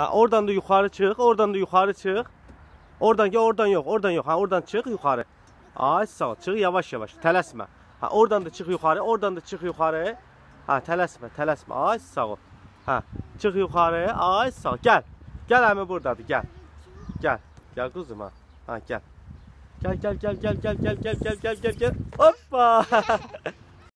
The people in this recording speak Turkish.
Ha oradan da yukarı çık. Oradan da yukarı çık. Oradan gel oradan yok. Oradan yok. Ha oradan çık yukarı. Ay sağ ol. Çık yavaş yavaş. Tələsmə. Ha oradan da çık yukarı. Oradan da çık yukarı. Ha tələsmə, tələsmə. Ay sağ ol. Ha çık yukarı. Ay sağ ol. Gel. Gel əmi buradadır. Gel. Gel. Gel kuzum ha. Ha gel. Gel gel gel gel gel gel gel gel gel gel gel. Hoppa.